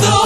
the